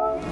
Bye.